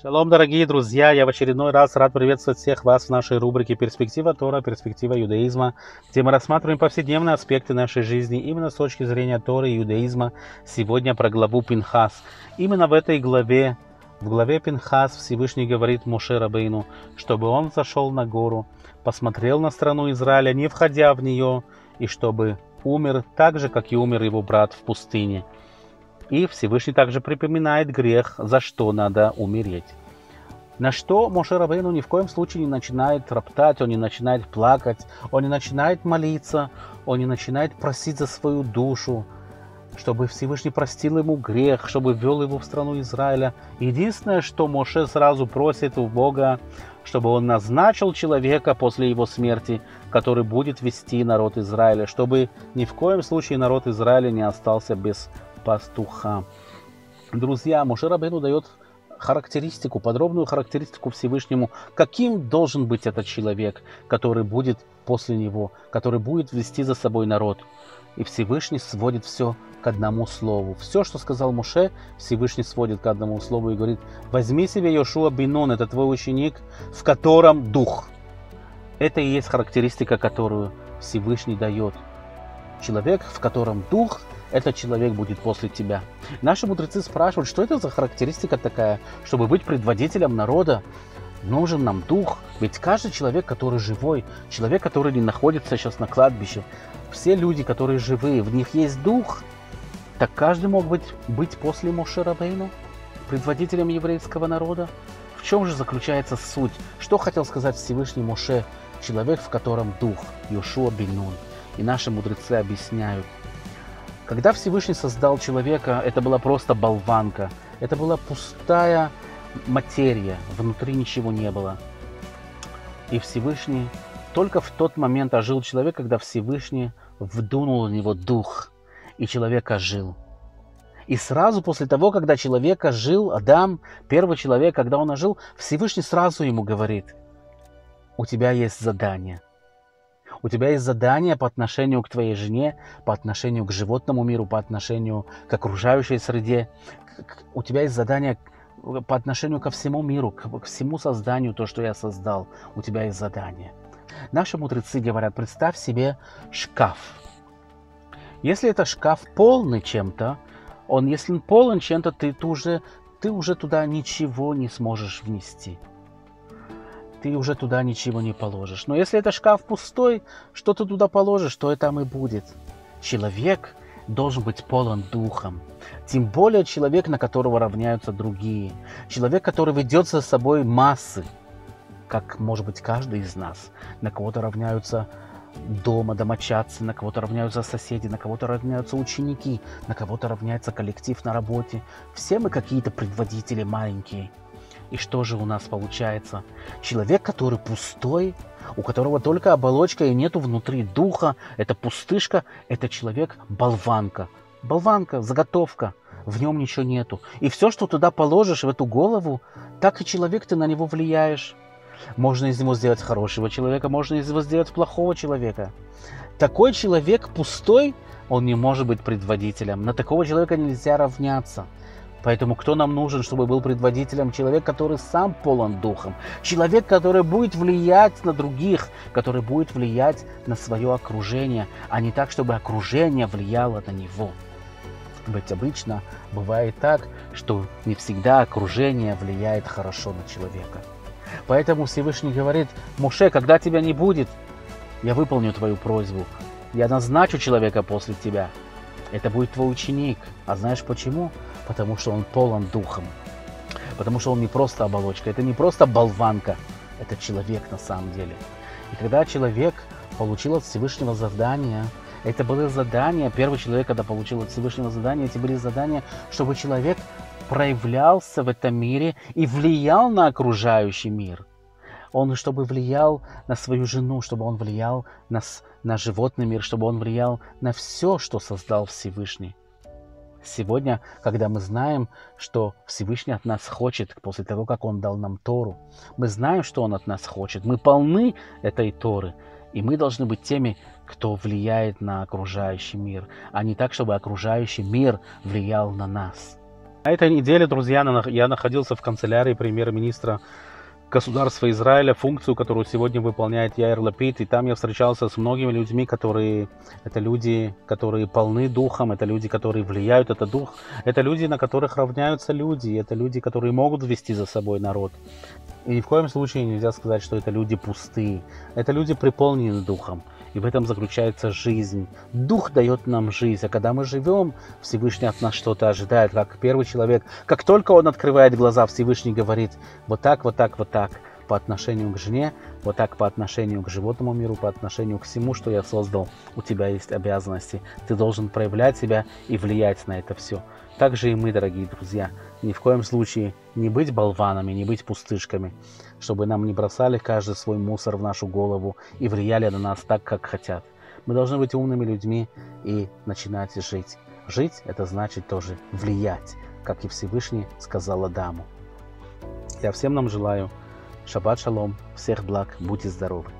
Шалом, дорогие друзья! Я в очередной раз рад приветствовать всех вас в нашей рубрике «Перспектива Тора. Перспектива иудаизма», где мы рассматриваем повседневные аспекты нашей жизни именно с точки зрения Торы и иудаизма. Сегодня про главу Пинхас. Именно в этой главе, в главе Пинхас Всевышний говорит Моше Рабейну, чтобы он зашел на гору, посмотрел на страну Израиля, не входя в нее, и чтобы умер так же, как и умер его брат в пустыне. И Всевышний также припоминает грех, за что надо умереть. На что Моше Рабейну ни в коем случае не начинает роптать, он не начинает плакать, он не начинает молиться, он не начинает просить за свою душу, чтобы Всевышний простил ему грех, чтобы ввел его в страну Израиля. Единственное, что Моше сразу просит у Бога, чтобы он назначил человека после его смерти, который будет вести народ Израиля, чтобы ни в коем случае народ Израиля не остался без пастуха. Друзья, Моше Рабейну дает характеристику, подробную характеристику Всевышнему, каким должен быть этот человек, который будет после него, который будет вести за собой народ. И Всевышний сводит все к одному слову. Все, что сказал Муше, Всевышний сводит к одному слову и говорит, возьми себе Йошуа Бинон, это твой ученик, в котором дух. Это и есть характеристика, которую Всевышний дает. Человек, в котором дух – этот человек будет после тебя. Наши мудрецы спрашивают, что это за характеристика такая, чтобы быть предводителем народа, нужен нам дух. Ведь каждый человек, который живой, человек, который не находится сейчас на кладбище, все люди, которые живые, в них есть дух. Так каждый мог быть, быть после Моше Рабейну, предводителем еврейского народа. В чем же заключается суть? Что хотел сказать Всевышний Моше, человек, в котором дух, Йошуа Бенун? И наши мудрецы объясняют, когда Всевышний создал человека, это была просто болванка. Это была пустая материя, внутри ничего не было. И Всевышний только в тот момент ожил человек, когда Всевышний вдунул в него дух, и человек ожил. И сразу после того, когда человек ожил, Адам, первый человек, когда он ожил, Всевышний сразу ему говорит, у тебя есть задание – у тебя есть задание по отношению к твоей жене, по отношению к животному миру, по отношению к окружающей среде. У тебя есть задание по отношению ко всему миру, к всему созданию, то, что я создал. У тебя есть задание. Наши мудрецы говорят, представь себе шкаф. Если это шкаф полный чем-то, он, если он полон чем-то, ты, ты, уже, ты уже туда ничего не сможешь внести ты уже туда ничего не положишь. Но если это шкаф пустой, что ты туда положишь, то это там и будет. Человек должен быть полон духом. Тем более человек, на которого равняются другие. Человек, который ведет за собой массы, как может быть каждый из нас. На кого-то равняются дома, домочадцы, на кого-то равняются соседи, на кого-то равняются ученики, на кого-то равняется коллектив на работе. Все мы какие-то предводители маленькие. И что же у нас получается? Человек, который пустой, у которого только оболочка и нету внутри духа, это пустышка, это человек болванка. Болванка, заготовка, в нем ничего нету. И все, что туда положишь, в эту голову, так и человек ты на него влияешь. Можно из него сделать хорошего человека, можно из него сделать плохого человека. Такой человек пустой, он не может быть предводителем. На такого человека нельзя равняться. Поэтому кто нам нужен, чтобы был предводителем? Человек, который сам полон духом. Человек, который будет влиять на других, который будет влиять на свое окружение, а не так, чтобы окружение влияло на него. Ведь обычно бывает так, что не всегда окружение влияет хорошо на человека. Поэтому Всевышний говорит, Муше, когда тебя не будет, я выполню твою просьбу. Я назначу человека после тебя. Это будет твой ученик. А знаешь почему? потому что он полон духом. Потому что он не просто оболочка, это не просто болванка, это человек на самом деле. И когда человек получил от Всевышнего задание, это было задание, первый человек, когда получил от Всевышнего задание, эти были задания, чтобы человек проявлялся в этом мире и влиял на окружающий мир. Он, чтобы влиял на свою жену, чтобы он влиял на, на животный мир, чтобы он влиял на все, что создал Всевышний. Сегодня, когда мы знаем, что Всевышний от нас хочет, после того, как Он дал нам Тору, мы знаем, что Он от нас хочет, мы полны этой Торы, и мы должны быть теми, кто влияет на окружающий мир, а не так, чтобы окружающий мир влиял на нас. На этой неделе, друзья, я находился в канцелярии премьер-министра государства Израиля, функцию, которую сегодня выполняет Яир Лапид. И там я встречался с многими людьми, которые... Это люди, которые полны духом, это люди, которые влияют, это дух. Это люди, на которых равняются люди, это люди, которые могут вести за собой народ. И ни в коем случае нельзя сказать, что это люди пустые. Это люди приполнены духом. И в этом заключается жизнь. Дух дает нам жизнь, а когда мы живем, Всевышний от нас что-то ожидает, как первый человек. Как только он открывает глаза, Всевышний говорит, вот так, вот так, вот так по отношению к жене, вот так по отношению к животному миру, по отношению к всему, что я создал. У тебя есть обязанности. Ты должен проявлять себя и влиять на это все. Так же и мы, дорогие друзья, ни в коем случае не быть болванами, не быть пустышками, чтобы нам не бросали каждый свой мусор в нашу голову и влияли на нас так, как хотят. Мы должны быть умными людьми и начинать жить. Жить – это значит тоже влиять, как и Всевышний сказал Адаму. Я всем нам желаю шаббат шалом, всех благ, будьте здоровы.